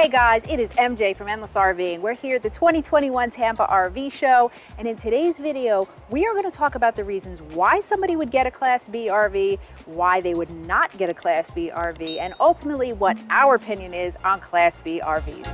Hey guys, it is MJ from Endless RVing. We're here at the 2021 Tampa RV Show, and in today's video, we are going to talk about the reasons why somebody would get a Class B RV, why they would not get a Class B RV, and ultimately what our opinion is on Class B RVs.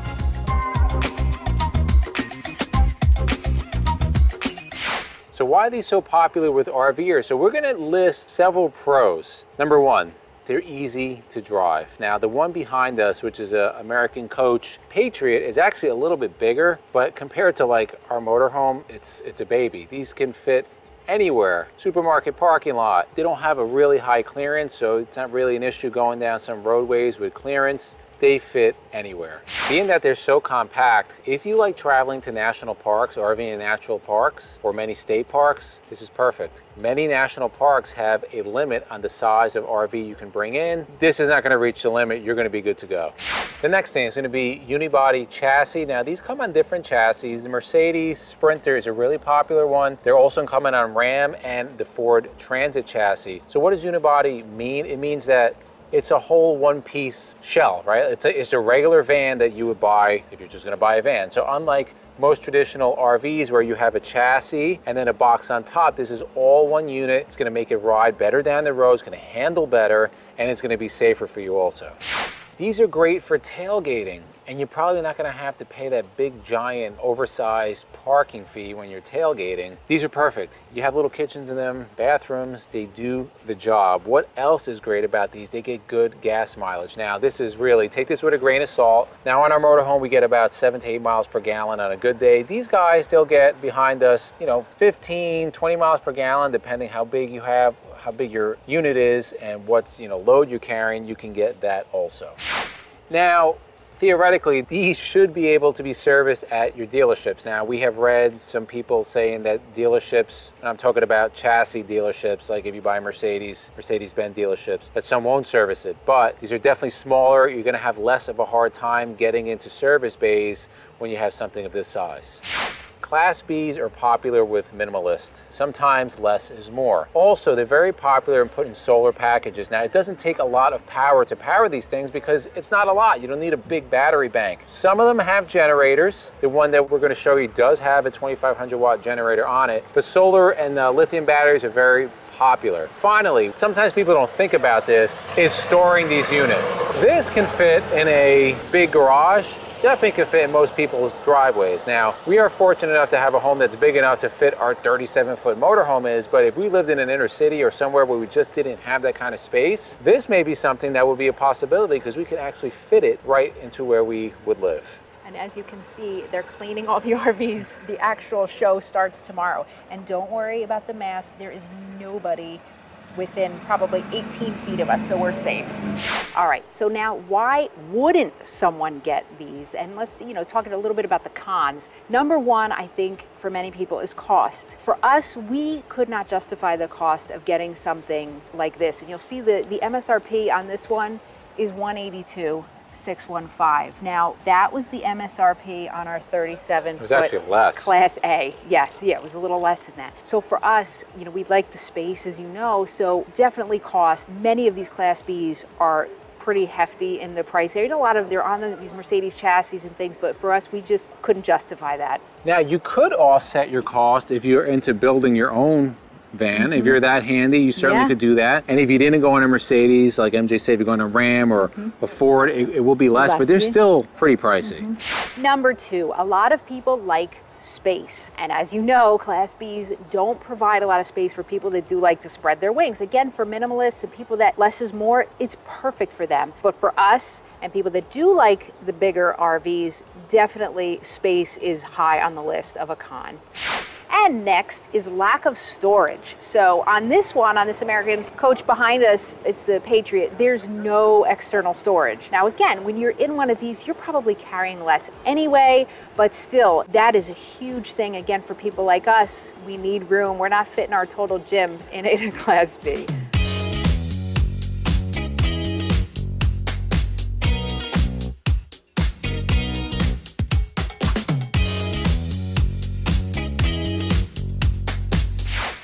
So why are these so popular with RVers? So we're gonna list several pros. Number one, they're easy to drive. Now the one behind us, which is an American Coach Patriot, is actually a little bit bigger, but compared to like our motorhome, it's, it's a baby. These can fit anywhere, supermarket parking lot. They don't have a really high clearance, so it's not really an issue going down some roadways with clearance they fit anywhere. Being that they're so compact, if you like traveling to national parks, RV and natural parks, or many state parks, this is perfect. Many national parks have a limit on the size of RV you can bring in. This is not gonna reach the limit, you're gonna be good to go. The next thing is gonna be unibody chassis. Now these come on different chassis. The Mercedes Sprinter is a really popular one. They're also coming on Ram and the Ford Transit chassis. So what does unibody mean? It means that it's a whole one piece shell, right? It's a, it's a regular van that you would buy if you're just gonna buy a van. So unlike most traditional RVs where you have a chassis and then a box on top, this is all one unit. It's gonna make it ride better down the road, it's gonna handle better, and it's gonna be safer for you also. These are great for tailgating and you're probably not gonna have to pay that big giant oversized parking fee when you're tailgating. These are perfect. You have little kitchens in them, bathrooms, they do the job. What else is great about these? They get good gas mileage. Now this is really, take this with a grain of salt. Now on our motorhome we get about seven to eight miles per gallon on a good day. These guys, they'll get behind us, you know, 15, 20 miles per gallon depending how big you have, how big your unit is and what's, you know, load you're carrying, you can get that also. Now, theoretically, these should be able to be serviced at your dealerships. Now, we have read some people saying that dealerships, and I'm talking about chassis dealerships, like if you buy Mercedes, Mercedes-Benz dealerships, that some won't service it. But these are definitely smaller. You're gonna have less of a hard time getting into service bays when you have something of this size. Class Bs are popular with minimalists. Sometimes less is more. Also, they're very popular and put in solar packages. Now, it doesn't take a lot of power to power these things because it's not a lot. You don't need a big battery bank. Some of them have generators. The one that we're going to show you does have a 2500 watt generator on it. But solar and uh, lithium batteries are very popular. Finally, sometimes people don't think about this, is storing these units. This can fit in a big garage definitely can fit in most people's driveways. Now, we are fortunate enough to have a home that's big enough to fit our 37 foot motorhome is, but if we lived in an inner city or somewhere where we just didn't have that kind of space, this may be something that would be a possibility because we could actually fit it right into where we would live. And as you can see, they're cleaning all the RVs. The actual show starts tomorrow. And don't worry about the mask. There is nobody within probably 18 feet of us, so we're safe. All right, so now why wouldn't someone get these? And let's, you know, talk a little bit about the cons. Number one, I think for many people is cost. For us, we could not justify the cost of getting something like this. And you'll see the, the MSRP on this one is 182 615. Now, that was the MSRP on our 37 It was actually less. Class A. Yes, yeah, it was a little less than that. So for us, you know, we like the space, as you know, so definitely cost. Many of these Class Bs are pretty hefty in the price area. A lot of they're on the, these Mercedes chassis and things, but for us, we just couldn't justify that. Now you could offset your cost if you're into building your own van. Mm -hmm. If you're that handy, you certainly yeah. could do that. And if you didn't go on a Mercedes, like MJ said, if you're going to Ram or mm -hmm. a Ford, it, it, will be less, less but they're still pretty pricey. Mm -hmm. Number two, a lot of people like space. And as you know, Class Bs don't provide a lot of space for people that do like to spread their wings. Again, for minimalists and people that less is more, it's perfect for them. But for us and people that do like the bigger RVs, definitely space is high on the list of a con. And next is lack of storage. So on this one, on this American coach behind us, it's the Patriot, there's no external storage. Now again, when you're in one of these, you're probably carrying less anyway, but still, that is a huge thing. Again, for people like us, we need room. We're not fitting our total gym in a Class B.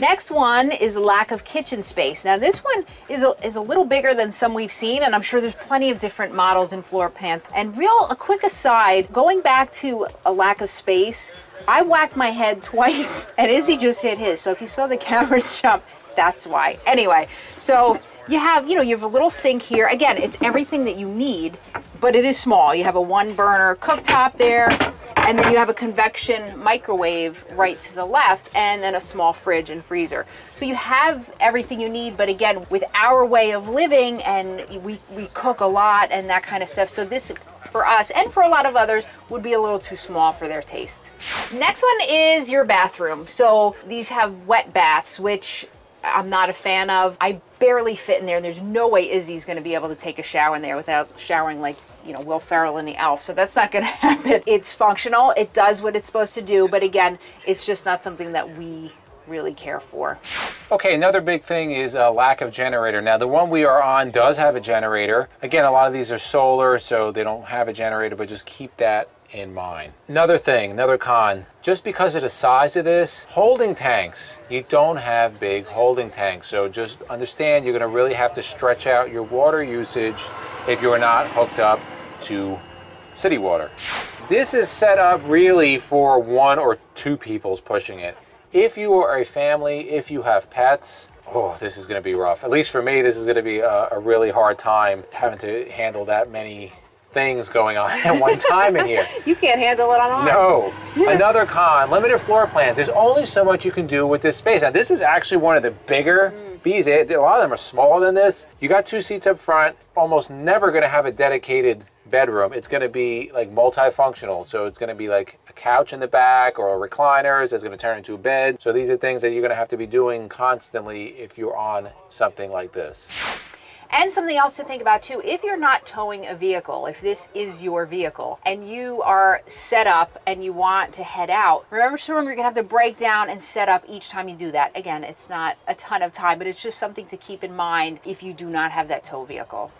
Next one is lack of kitchen space. Now this one is a, is a little bigger than some we've seen and I'm sure there's plenty of different models and floor plans. And real, a quick aside, going back to a lack of space, I whacked my head twice and Izzy just hit his. So if you saw the camera jump, that's why. Anyway, so you have, you know, you have a little sink here. Again, it's everything that you need, but it is small. You have a one burner cooktop there, and then you have a convection microwave right to the left, and then a small fridge and freezer. So you have everything you need, but again, with our way of living, and we, we cook a lot and that kind of stuff. So this for us and for a lot of others would be a little too small for their taste. Next one is your bathroom. So these have wet baths, which I'm not a fan of. I barely fit in there. And there's no way Izzy's going to be able to take a shower in there without showering like you know Will Ferrell in the Elf. So that's not going to happen. It's functional. It does what it's supposed to do. But again, it's just not something that we really care for. Okay, another big thing is a lack of generator. Now the one we are on does have a generator. Again, a lot of these are solar, so they don't have a generator, but just keep that in mind. Another thing, another con, just because of the size of this, holding tanks, you don't have big holding tanks. So just understand you're gonna really have to stretch out your water usage if you're not hooked up to city water. This is set up really for one or two people's pushing it. If you are a family, if you have pets, oh, this is going to be rough. At least for me, this is going to be a, a really hard time having to handle that many things going on at one time in here. you can't handle it on ours. No. Another con, limited floor plans. There's only so much you can do with this space. Now, this is actually one of the bigger mm. Bs. A lot of them are smaller than this. You got two seats up front, almost never going to have a dedicated bedroom. It's going to be like multifunctional. So it's going to be like a couch in the back or recliners. that's going to turn into a bed. So these are things that you're going to have to be doing constantly if you're on something like this. And something else to think about too, if you're not towing a vehicle, if this is your vehicle and you are set up and you want to head out, remember to remember you're gonna have to break down and set up each time you do that. Again, it's not a ton of time, but it's just something to keep in mind if you do not have that tow vehicle.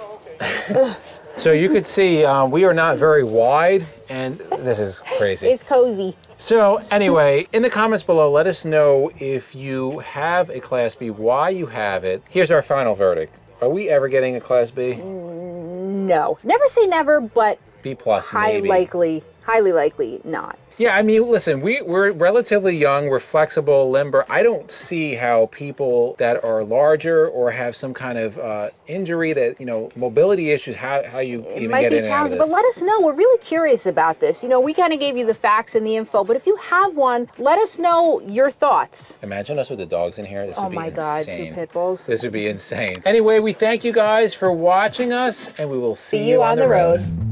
Oh, so you could see um, we are not very wide and this is crazy. It's cozy. So anyway, in the comments below, let us know if you have a Class B, why you have it. Here's our final verdict. Are we ever getting a Class B? No. Never say never, but B plus, high maybe. likely, highly likely not. Yeah, I mean, listen, we, we're relatively young, we're flexible, limber. I don't see how people that are larger or have some kind of uh, injury that, you know, mobility issues, how, how you it even might get be in challenging, but let us know. We're really curious about this. You know, we kind of gave you the facts and the info, but if you have one, let us know your thoughts. Imagine us with the dogs in here. This oh would be my insane. God, two pit bulls. This would be insane. Anyway, we thank you guys for watching us, and we will see, see you, on, on, the road. road.